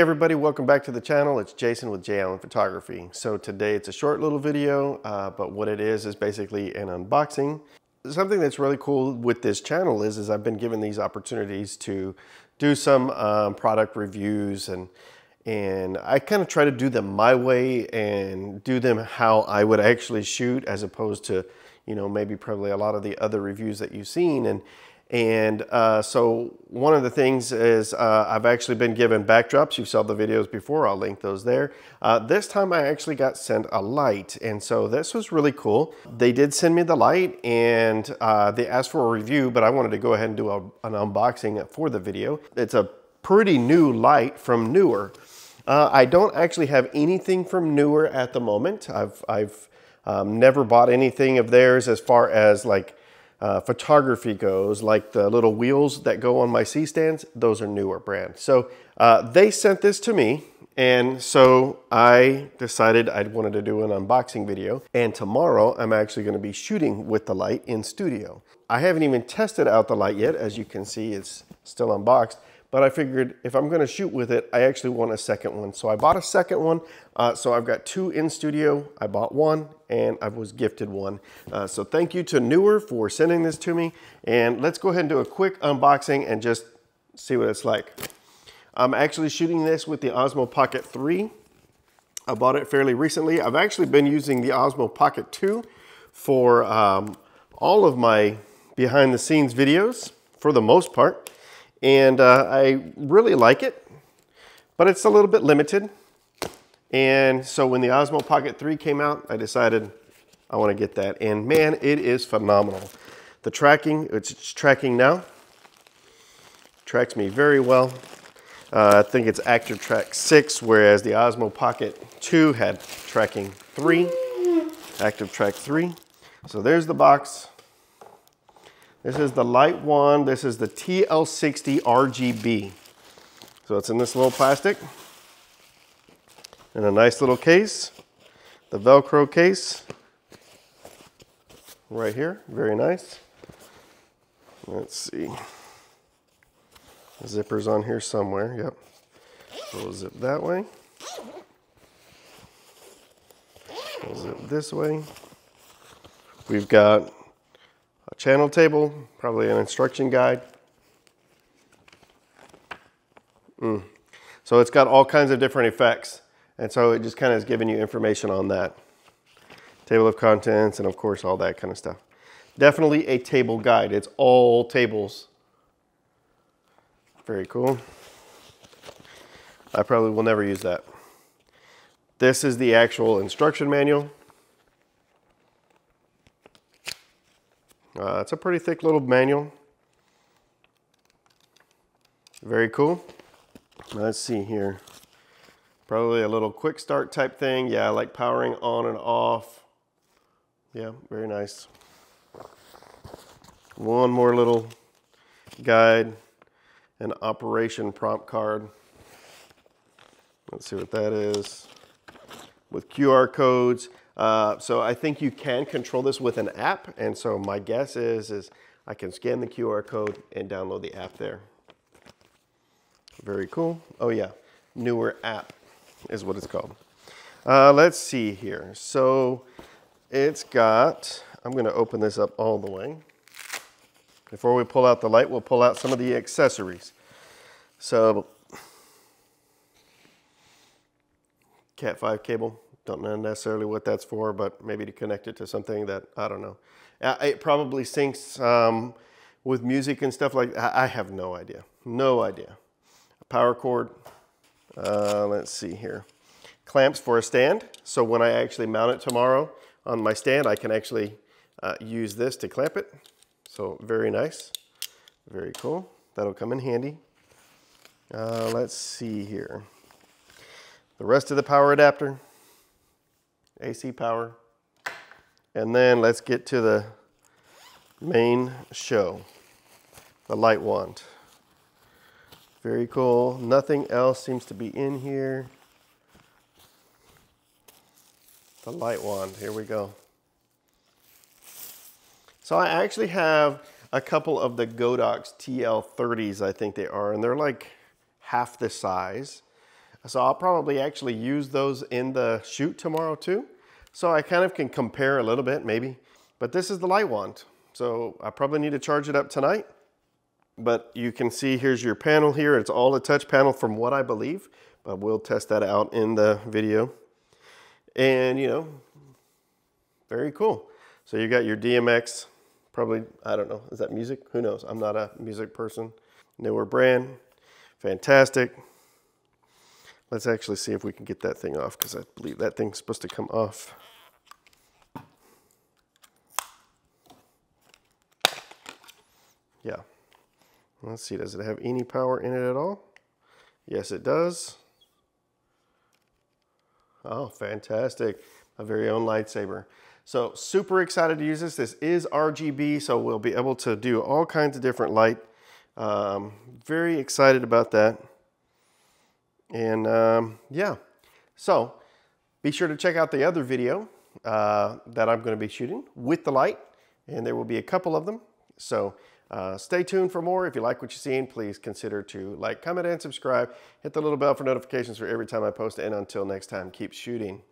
Everybody, welcome back to the channel. It's Jason with J. Allen Photography. So today it's a short little video, uh, but what it is is basically an unboxing. Something that's really cool with this channel is, is I've been given these opportunities to do some um, product reviews and and I kind of try to do them my way and do them how I would actually shoot as opposed to, you know, maybe probably a lot of the other reviews that you've seen. And and uh, so one of the things is uh, I've actually been given backdrops. You saw the videos before, I'll link those there. Uh, this time I actually got sent a light and so this was really cool. They did send me the light and uh, they asked for a review, but I wanted to go ahead and do a, an unboxing for the video. It's a pretty new light from NEEWER. Uh, I don't actually have anything from NEEWER at the moment. I've, I've um, never bought anything of theirs as far as like uh, photography goes, like the little wheels that go on my C-stands, those are NEEWER brand. So uh, they sent this to me and so I decided I wanted to do an unboxing video. And tomorrow I'm actually gonna be shooting with the light in studio. I haven't even tested out the light yet. As you can see, it's still unboxed but I figured if I'm gonna shoot with it, I actually want a second one. So I bought a second one. Uh, so I've got two in studio. I bought one and I was gifted one. Uh, so thank you to NEEWER for sending this to me. And let's go ahead and do a quick unboxing and just see what it's like. I'm actually shooting this with the Osmo Pocket 3. I bought it fairly recently. I've actually been using the Osmo Pocket 2 for um, all of my behind the scenes videos for the most part and uh, I really like it, but it's a little bit limited. And so when the Osmo Pocket 3 came out, I decided I want to get that. And man, it is phenomenal. The tracking, it's tracking now, tracks me very well. Uh, I think it's Active Track 6, whereas the Osmo Pocket 2 had tracking 3, Active Track 3. So there's the box. This is the light one. This is the TL60 RGB. So it's in this little plastic in a nice little case. The Velcro case right here, very nice. Let's see. Zipper's on here somewhere, yep. We'll zip that way. We'll zip this way. We've got a channel table, probably an instruction guide. Mm. So it's got all kinds of different effects. And so it just kind of is giving you information on that. Table of contents and of course all that kind of stuff. Definitely a table guide. It's all tables. Very cool. I probably will never use that. This is the actual instruction manual. Uh, it's a pretty thick little manual. Very cool. Let's see here. Probably a little quick start type thing. Yeah, I like powering on and off. Yeah, very nice. One more little guide, and operation prompt card. Let's see what that is. With QR codes. Uh, so I think you can control this with an app. And so my guess is, is I can scan the QR code and download the app there. Very cool. Oh yeah, NEEWER app is what it's called. Uh, let's see here. So it's got, I'm gonna open this up all the way. Before we pull out the light, we'll pull out some of the accessories. So, Cat 5 cable, don't know necessarily what that's for, but maybe to connect it to something that, I don't know. Uh, it probably syncs um, with music and stuff like that. I have no idea, no idea. A power cord, uh, let's see here. Clamps for a stand. So when I actually mount it tomorrow on my stand, I can actually uh, use this to clamp it. So very nice, very cool. That'll come in handy. Uh, let's see here. The rest of the power adapter, AC power. And then let's get to the main show, the light wand. Very cool. Nothing else seems to be in here. The light wand, here we go. So I actually have a couple of the Godox TL30s, I think they are, and they're like half the size. So I'll probably actually use those in the shoot tomorrow too. So I kind of can compare a little bit maybe. But this is the light wand. So I probably need to charge it up tonight. But you can see here's your panel here. It's all a touch panel from what I believe. But we'll test that out in the video. And you know, very cool. So you got your DMX, probably, I don't know, is that music? Who knows? I'm not a music person. NEEWER brand, fantastic. Let's actually see if we can get that thing off because I believe that thing's supposed to come off. Yeah. Let's see, does it have any power in it at all? Yes, it does. Oh, fantastic. My very own lightsaber. So super excited to use this. This is RGB, so we'll be able to do all kinds of different light. Um, very excited about that. And um, yeah, so be sure to check out the other video uh, that I'm going to be shooting with the light, and there will be a couple of them. So uh, stay tuned for more. If you like what you're seeing, please consider to like, comment, and subscribe. Hit the little bell for notifications for every time I post. And until next time, keep shooting.